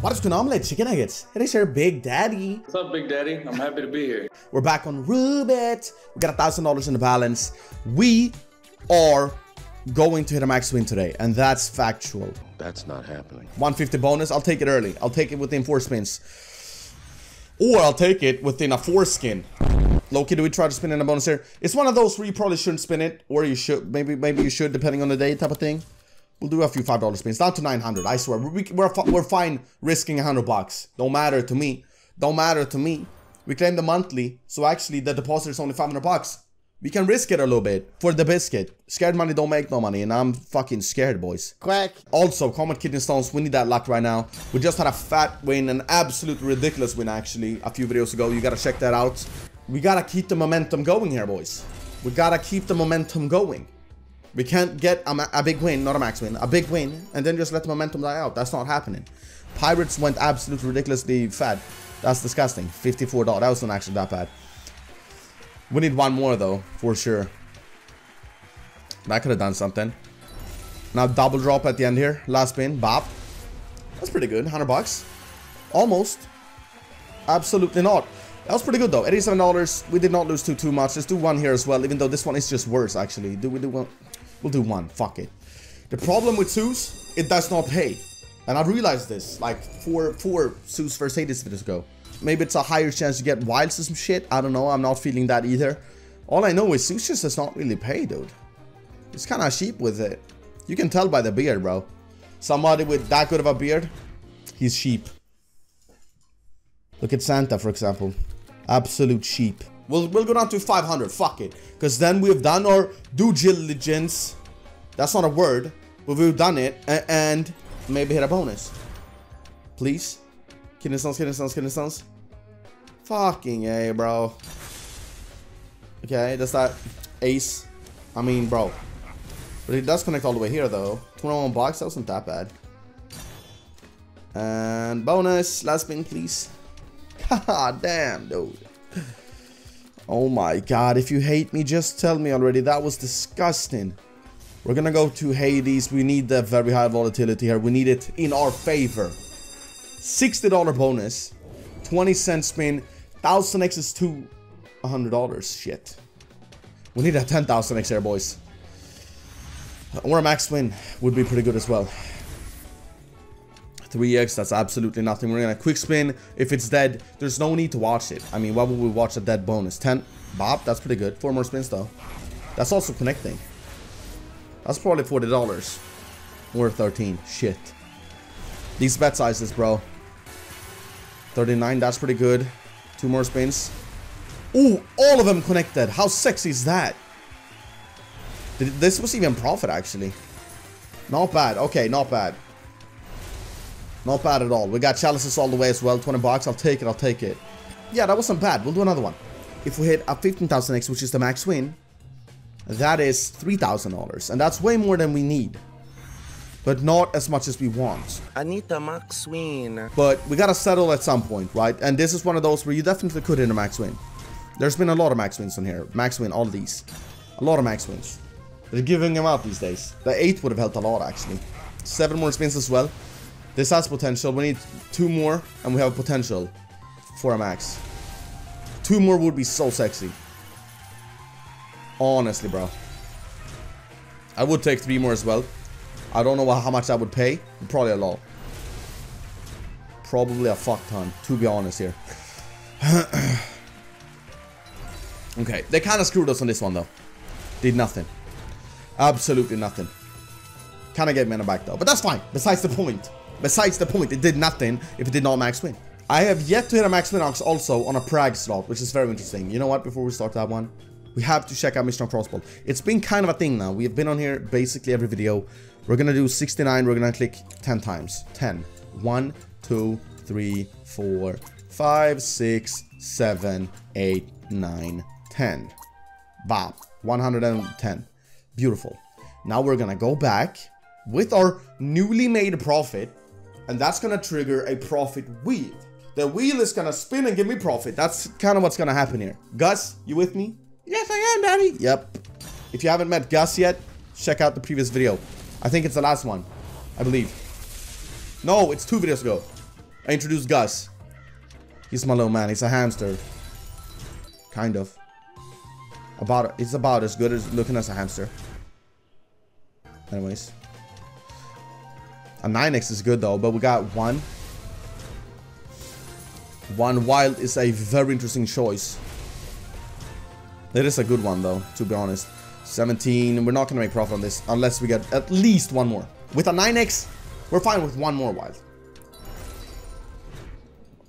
What is going on, like chicken nuggets? It is your big daddy. What's up, Big Daddy? I'm happy to be here. We're back on Roobet. We got a thousand dollars in the balance. We are going to hit a max win today, and that's factual. That's not happening. 150 bonus. I'll take it early. I'll take it within four spins. Or I'll take it within a four skin. Loki, do we try to spin in a bonus here? It's one of those where you probably shouldn't spin it, or you should. Maybe maybe you should, depending on the day type of thing. We'll do a few five dollar spins down to 900. I swear, we, we're we're fine risking a hundred bucks. Don't matter to me. Don't matter to me. We claim the monthly, so actually the deposit is only 500 bucks. We can risk it a little bit for the biscuit. Scared money don't make no money, and I'm fucking scared, boys. Quack. Also, Comet Kidney Stones, we need that luck right now. We just had a fat win, an absolute ridiculous win, actually, a few videos ago. You gotta check that out. We gotta keep the momentum going here, boys. We gotta keep the momentum going. We can't get a, a, big win, not a max win, a big win, and then just let the momentum die out. That's not happening. Pirates went absolutely ridiculously fat. That's disgusting. $54. That wasn't actually that bad. We need one more, though, for sure. That could have done something. Now double drop at the end here. Last spin. Bop. That's pretty good. 100 bucks. Almost. Absolutely not. That was pretty good though. $87. We did not lose too too much. Let's do one here as well, even though this one is just worse actually. Do we do one? We'll do one. Fuck it. The problem with Zeus, it does not pay. And I realized this like four four Zeus first Hades videos ago. Maybe it's a higher chance to get wilds or some shit. I don't know. I'm not feeling that either. All I know is Zeus just does not really pay, dude. It's kind of cheap with it. You can tell by the beard, bro. Somebody with that good of a beard, he's cheap. Look at Santa, for example. Absolute sheep. We'll, we'll go down to 500. Fuck it. Because then we've done our due diligence. That's not a word. But we've done it. And maybe hit a bonus. Please. Kidney stones, kidney stones, kidney stones. Fucking A, bro. Okay, that's that ace. I mean, bro. But it does connect all the way here, though. 21 bucks, that wasn't that bad. And bonus. Last spin, please. God damn, dude. Oh my god, if you hate me, just tell me already. That was disgusting. We're gonna go to Hades. We need the very high volatility here. We need it in our favor. $60 bonus. 20 cent spin. 1000x is to $100. Shit. We need a 10,000x here, boys. Or a max win would be pretty good as well. 3x, that's absolutely nothing. We're gonna quick spin. If it's dead, there's no need to watch it. I mean, why would we watch a dead bonus? 10, Bob, that's pretty good. Four more spins though. That's also connecting. That's probably $40. Or 13, shit. These bet sizes, bro. 39, that's pretty good. Two more spins. Ooh, all of them connected. How sexy is that? This was even profit, actually. Not bad. Okay, not bad. Not bad at all. We got chalices all the way as well. 20 bucks. I'll take it. I'll take it. Yeah, that wasn't bad. We'll do another one. If we hit a 15,000x, which is the max win, that is $3,000. And that's way more than we need. But not as much as we want. Anita max win. But we gotta settle at some point, right? And this is one of those where you definitely could hit a max win. There's been a lot of max wins on here. Max win, all of these. A lot of max wins. They're giving them out these days. The 8 would have helped a lot, actually. 7 more spins as well. This has potential. We need two more, and we have a potential for a max. Two more would be so sexy. Honestly, bro. I would take three more as well. I don't know how much I would pay. Probably a lot. Probably a fuck ton, to be honest here. okay, they kind of screwed us on this one, though. Did nothing. Absolutely nothing. Kind of get mana back, though. But that's fine. Besides the point. Besides the point, it did nothing if it did not max win. I have yet to hit a max win ox also on a Prague slot, which is very interesting. You know what? Before we start that one, we have to check out Mission Uncrossable. It's been kind of a thing now. We have been on here basically every video. We're gonna do 69. We're gonna click 10 times. 10. 1, 2, 3, 4, 5, 6, 7, 8, 9, 10. Bop. 110. Beautiful. Now we're gonna go back with our newly made profit and that's gonna trigger a profit wheel. The wheel is gonna spin and give me profit. That's kind of what's gonna happen here. Gus, you with me? Yes, I am, Daddy. Yep. If you haven't met Gus yet, check out the previous video. I think it's the last one, I believe. No, it's two videos ago. I introduced Gus. He's my little man. He's a hamster. Kind of. About it's about as good as looking as a hamster. Anyways. A 9x is good though, but we got one. One wild is a very interesting choice. It is a good one though, to be honest. 17, we're not gonna make profit on this unless we get at least one more. With a 9x, we're fine with one more wild.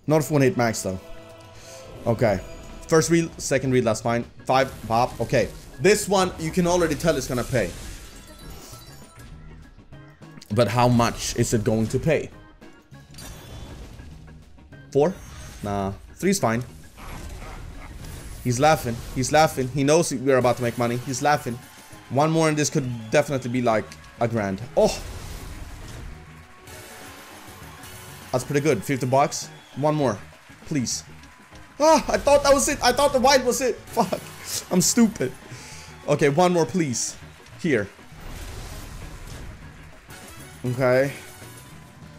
Not if one hit max though. Okay. First reel, second reel, that's fine. Five, pop. Okay. This one, you can already tell it's gonna pay. But how much is it going to pay? Four? Nah. Three's fine. He's laughing. He's laughing. He knows we're about to make money. He's laughing. One more and this could definitely be like a grand. Oh! That's pretty good. 50 bucks. One more. Please. Ah, I thought that was it. I thought the white was it. Fuck. I'm stupid. Okay, one more, please. Here. Okay.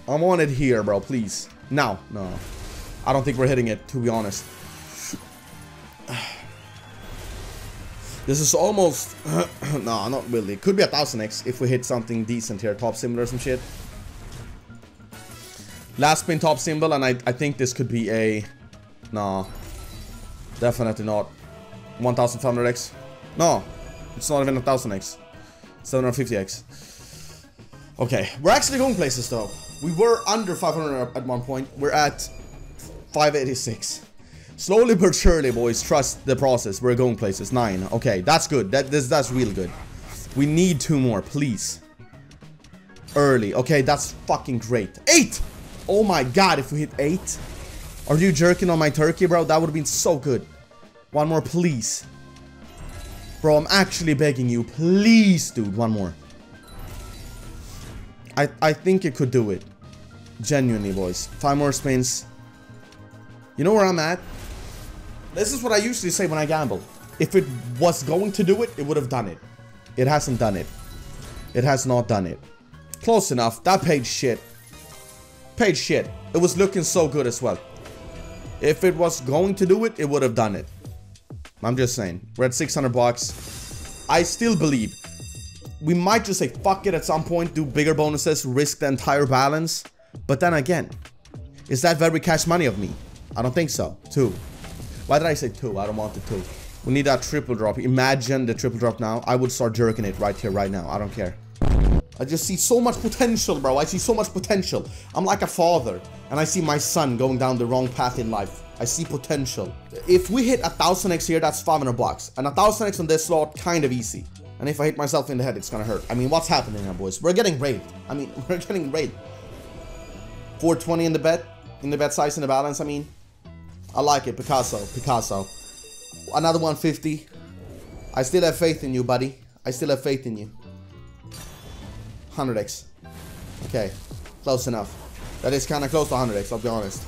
I'm on it here, bro. Please. Now. No. I don't think we're hitting it, to be honest. This is almost... no, not really. Could be a 1000x if we hit something decent here. Top symbol or some shit. Last spin top symbol, and I, I think this could be a... No. Definitely not. 1500x. No. It's not even a 1000x. 750x. Okay. We're actually going places, though. We were under 500 at one point. We're at 586. Slowly but surely, boys. Trust the process. We're going places. Nine. Okay, that's good. That this that's real good. We need two more, please. Early. Okay, that's fucking great. Eight! Oh my god, if we hit eight. Are you jerking on my turkey, bro? That would have been so good. One more, please. Bro, I'm actually begging you. Please, dude. One more. I, I think you could do it. Genuinely, boys. Five more spins. You know where I'm at? This is what I usually say when I gamble. If it was going to do it, it would have done it. It hasn't done it. It has not done it. Close enough. That paid shit. Paid shit. It was looking so good as well. If it was going to do it, it would have done it. I'm just saying. We're at 600 bucks. I still believe. We might just say fuck it at some point, do bigger bonuses, risk the entire balance. But then again, is that very cash money of me? I don't think so. Two. Why did I say two? I don't want the two. We need that triple drop. Imagine the triple drop now. I would start jerking it right here, right now. I don't care. I just see so much potential, bro. I see so much potential. I'm like a father, and I see my son going down the wrong path in life. I see potential. If we hit a 1000x here, that's 500 bucks. And a 1000x on this slot, kind of easy. And if I hit myself in the head, it's gonna hurt. I mean, what's happening now, boys? We're getting raped. I mean, we're getting raped. 420 in the bet, in the bet size in the balance, I mean. I like it, Picasso, Picasso. Another 150. I still have faith in you, buddy. I still have faith in you. 100x. Okay, close enough. That is kind of close to 100x, I'll be honest.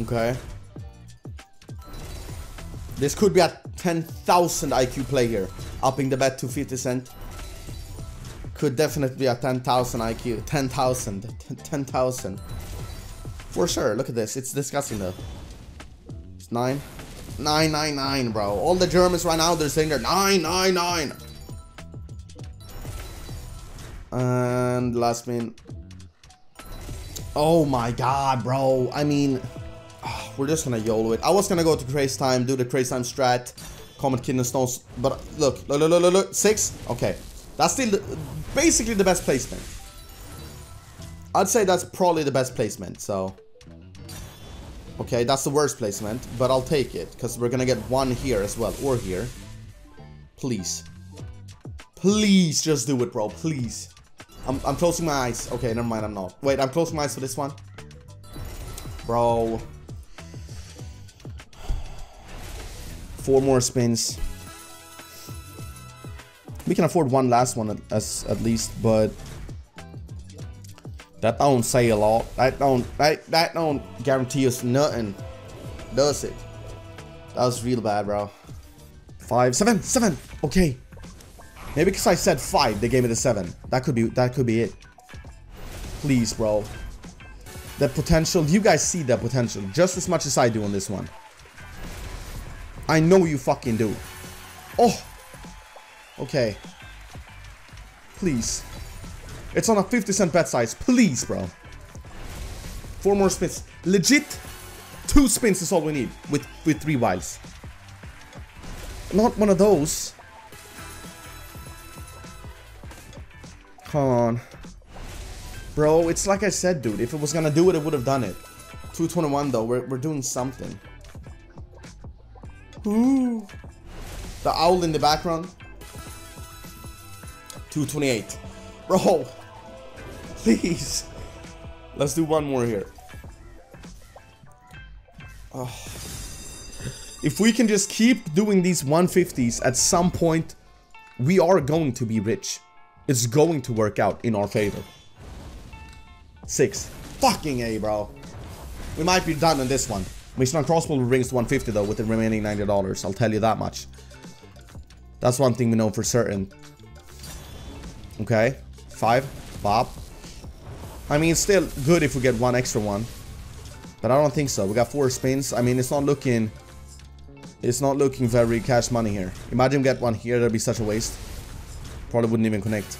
Okay. This could be a 10,000 IQ play here. Upping the bet to 50 cent. Could definitely be a 10,000 IQ. 10,000. 10,000. For sure. Look at this. It's disgusting though. It's 9. 999, bro. All the Germans right now, they're saying they're 999. And last spin. Oh my god, bro. I mean, we're just gonna YOLO it. I was gonna go to Crazy Time, do the Crazy Time strat, Comet Kidney Stones, but look, look, look, look, look, six? Okay. That's still the, basically the best placement. I'd say that's probably the best placement, so. Okay, that's the worst placement, but I'll take it, because we're gonna get one here as well, or here. Please. Please just do it, bro, please. I'm, I'm closing my eyes. Okay, never mind, I'm not. Wait, I'm closing my eyes for this one. Bro. Four more spins. We can afford one last one at, as, at least, but that don't say a lot. That don't that that don't guarantee us nothing. Does it? That was real bad, bro. Five, seven, seven. Okay. Maybe because I said five, they gave me the seven. That could be that could be it. Please, bro. That potential, you guys see that potential just as much as I do on this one. I know you fucking do. Oh! Okay. Please. It's on a 50 cent bet size. Please, bro. Four more spins. Legit, two spins is all we need with, with three wilds. Not one of those. Come on. Bro, it's like I said, dude. If it was gonna do it, it would have done it. 221 though, we're, we're doing something. The owl in the background. 228. Bro. Please. Let's do one more here. Oh. If we can just keep doing these 150s, at some point, we are going to be rich. It's going to work out in our favor. Six. Fucking A, bro. We might be done on this one. Mission Uncrossable brings 150 though with the remaining $90. I'll tell you that much. That's one thing we know for certain. Okay. Five. Bob. I mean, still good if we get one extra one. But I don't think so. We got four spins. I mean, it's not looking... It's not looking very cash money here. Imagine get one here. That'd be such a waste. Probably wouldn't even connect.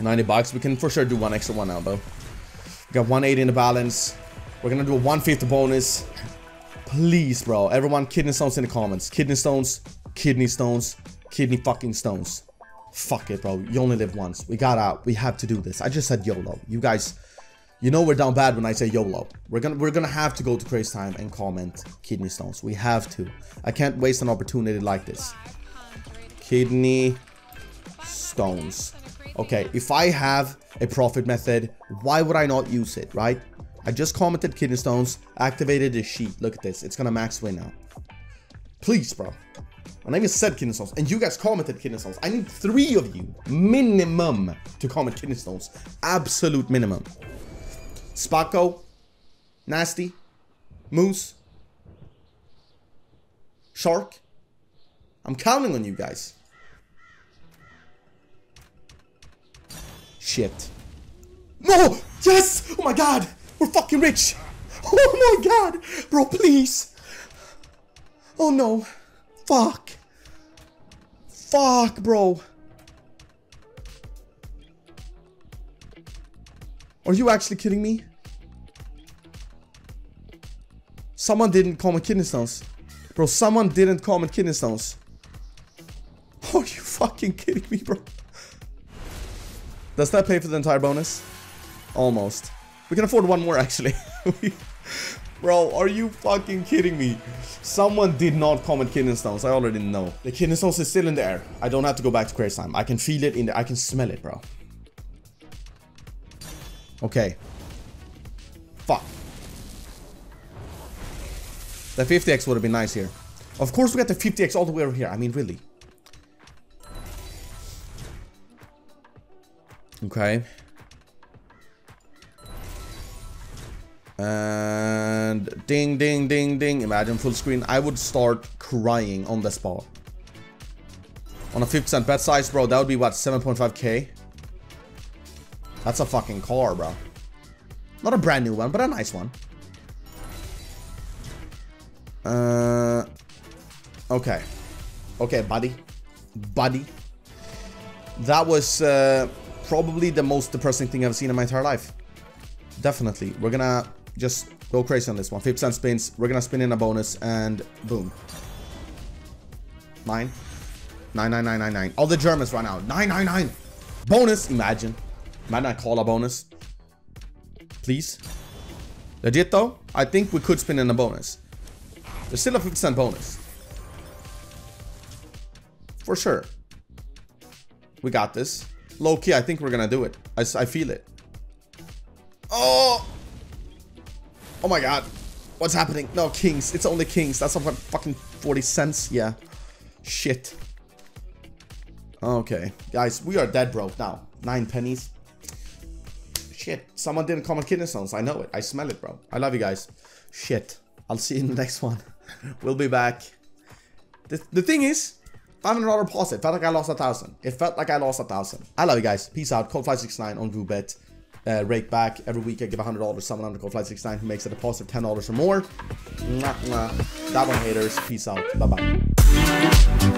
90 bucks. We can for sure do one extra one now, though. We got 180 in the balance. We're gonna do a 150 bonus. Please, bro. Everyone, kidney stones in the comments. Kidney stones, kidney stones, kidney fucking stones. Fuck it, bro. You only live once. We got out. We have to do this. I just said YOLO. You guys, you know we're down bad when I say YOLO. We're gonna we're gonna have to go to Crazy Time and comment kidney stones. We have to. I can't waste an opportunity like this. Kidney stones. Okay, if I have a profit method, why would I not use it, right? I just commented kidney stones, activated the sheet. Look at this. It's gonna max win now. Please, bro. I even said kidney stones, and you guys commented kidney stones. I need three of you, minimum, to comment kidney stones. Absolute minimum. Spaco, Nasty, Moose, Shark. I'm counting on you guys. Shit. No! Yes! Oh my god! We're fucking rich! Oh my god! Bro, please! Oh no. Fuck. Fuck, bro. Are you actually kidding me? Someone didn't call comment kidney stones. Bro, someone didn't call comment kidney stones. Are you fucking kidding me, bro? Does that pay for the entire bonus? Almost. We can afford one more, actually. Bro, are you fucking kidding me? Someone did not comment kidney stones. I already know. The kidney stones is still in the air. I don't have to go back to crazy time. I can feel it in the... I can smell it, bro. Okay. Fuck. The 50x would have been nice here. Of course we got the 50x all the way over here. I mean, really. Okay. And ding, ding, ding, ding. Imagine full screen. I would start crying on the spot. On a 50% bet size, bro, that would be what, 7.5k? That's a fucking car, bro. Not a brand new one, but a nice one. Uh, okay. Okay, buddy. Buddy. That was uh, probably the most depressing thing I've seen in my entire life. Definitely. We're gonna just go crazy on this one. 50% spins. We're gonna spin in a bonus and boom. Nine. Nine, nine, nine, nine, nine. All the Germans right now. Nine, nine, nine. Bonus. Imagine. Might not call a bonus. Please. Legit though, I think we could spin in a bonus. There's still a 50% bonus. For sure. We got this. Low key, I think we're gonna do it. I, I feel it. Oh! Oh my god. What's happening? No, kings. It's only kings. That's what fucking 40 cents. Yeah. Shit. Okay. Guys, we are dead broke now. Nine pennies. Shit. Someone didn't comment kidney stones. I know it. I smell it, bro. I love you guys. Shit. I'll see you in the next one. we'll be back. The, the thing is, $500 deposit. Felt like I lost a thousand. It felt like I lost a thousand. I love you guys. Peace out. Code 569 on Roobet. Uh, rake back. Every week I give $100 to someone on the Fly69 who makes it a deposit of $10 or more. Mwah, mwah. That one haters. Peace out. Bye bye.